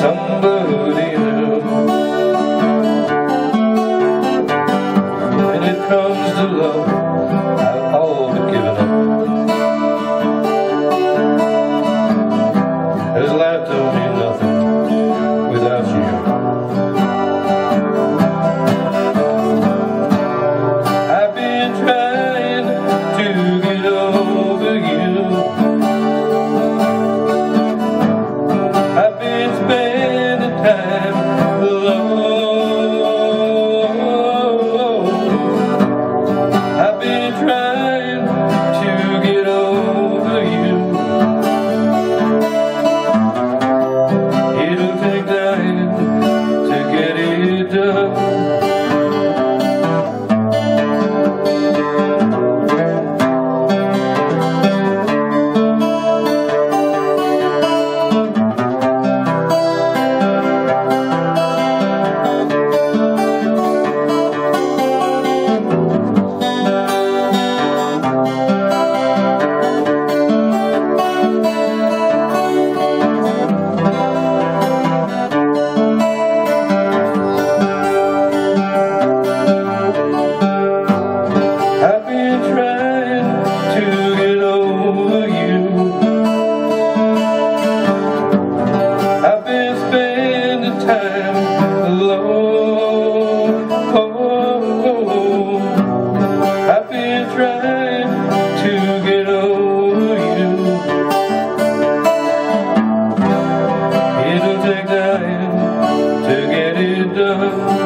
somebody new. When it comes to love, It'll